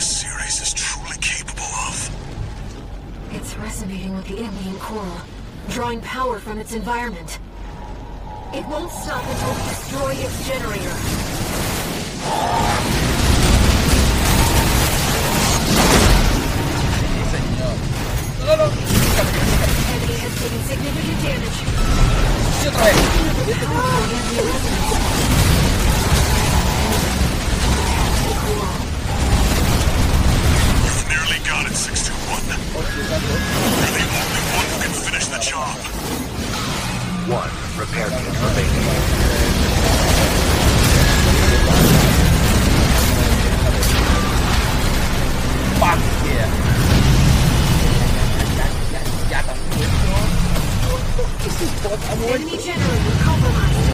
this series is truly capable of. It's resonating with the alien coral, drawing power from its environment. It won't stop until we destroy its generator. No, no. Enemy has taken significant damage. Sí, otra. One repair kit remaining. Fuck yeah! This is what I'm Enemy generator compromised.